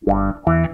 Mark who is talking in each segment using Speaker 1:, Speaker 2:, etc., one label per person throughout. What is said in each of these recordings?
Speaker 1: 哇哇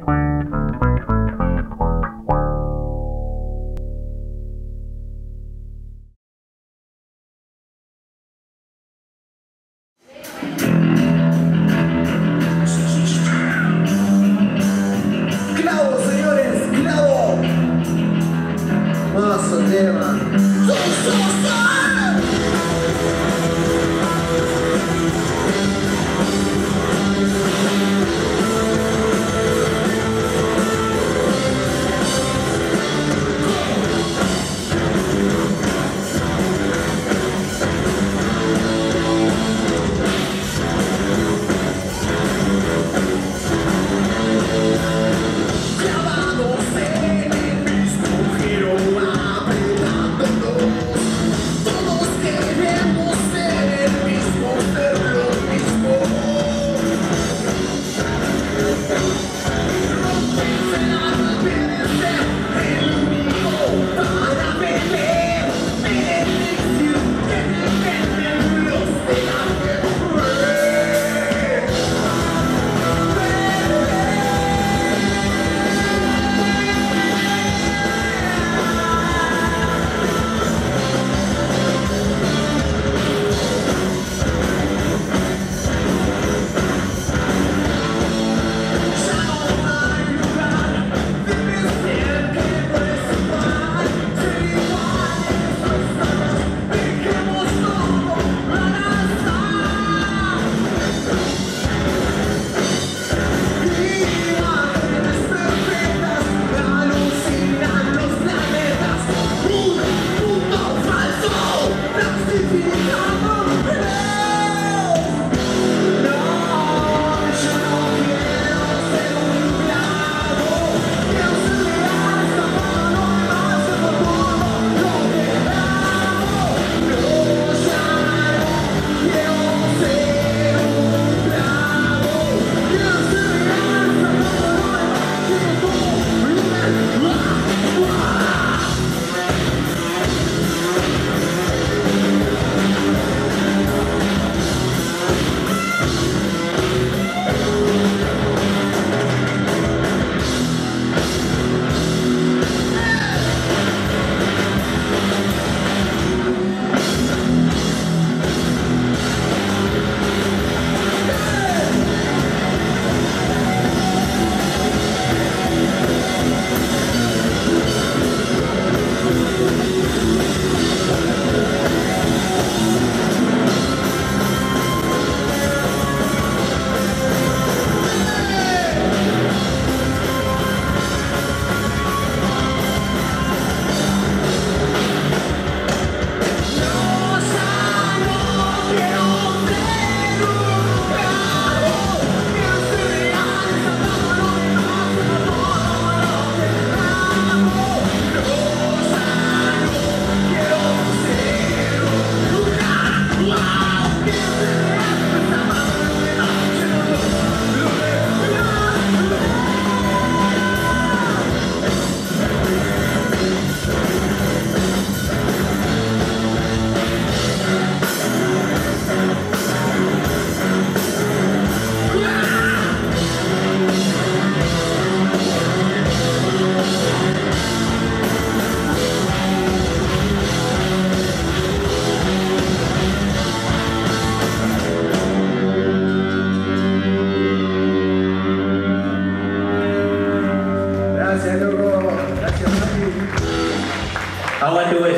Speaker 2: Aguante, güey.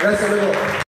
Speaker 1: Gracias, loco.